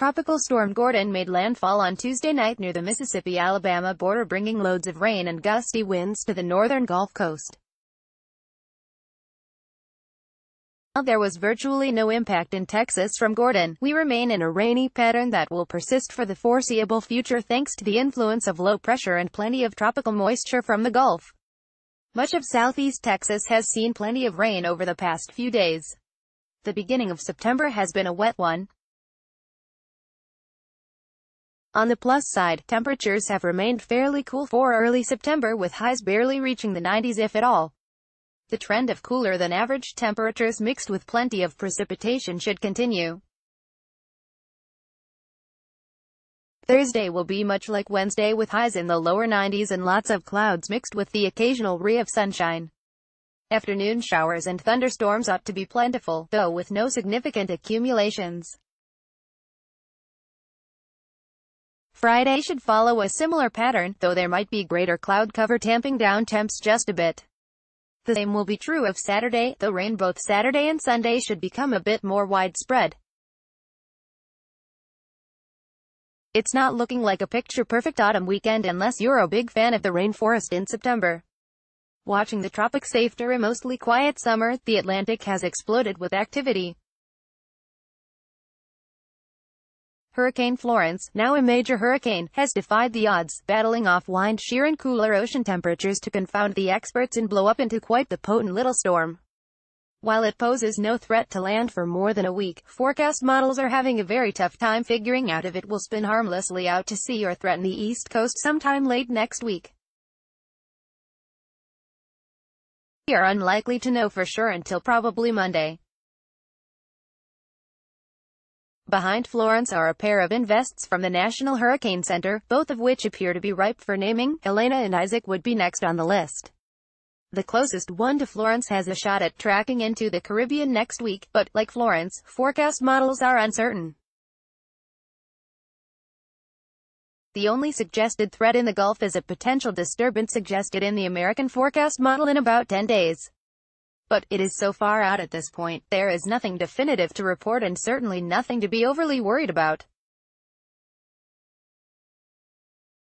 Tropical storm Gordon made landfall on Tuesday night near the Mississippi-Alabama border bringing loads of rain and gusty winds to the northern Gulf Coast. While there was virtually no impact in Texas from Gordon, we remain in a rainy pattern that will persist for the foreseeable future thanks to the influence of low pressure and plenty of tropical moisture from the Gulf. Much of southeast Texas has seen plenty of rain over the past few days. The beginning of September has been a wet one, on the plus side, temperatures have remained fairly cool for early September with highs barely reaching the 90s if at all. The trend of cooler than average temperatures mixed with plenty of precipitation should continue. Thursday will be much like Wednesday with highs in the lower 90s and lots of clouds mixed with the occasional ray of sunshine. Afternoon showers and thunderstorms ought to be plentiful, though with no significant accumulations. Friday should follow a similar pattern, though there might be greater cloud cover tamping down temps just a bit. The same will be true of Saturday, though rain both Saturday and Sunday should become a bit more widespread. It's not looking like a picture-perfect autumn weekend unless you're a big fan of the rainforest in September. Watching the tropics after a mostly quiet summer, the Atlantic has exploded with activity. Hurricane Florence, now a major hurricane, has defied the odds, battling off wind shear and cooler ocean temperatures to confound the experts and blow up into quite the potent little storm. While it poses no threat to land for more than a week, forecast models are having a very tough time figuring out if it will spin harmlessly out to sea or threaten the east coast sometime late next week. We are unlikely to know for sure until probably Monday. Behind Florence are a pair of invests from the National Hurricane Center, both of which appear to be ripe for naming. Helene and Isaac would be next on the list. The closest one to Florence has a shot at tracking into the Caribbean next week, but, like Florence, forecast models are uncertain. The only suggested threat in the Gulf is a potential disturbance suggested in the American forecast model in about 10 days. But, it is so far out at this point, there is nothing definitive to report and certainly nothing to be overly worried about.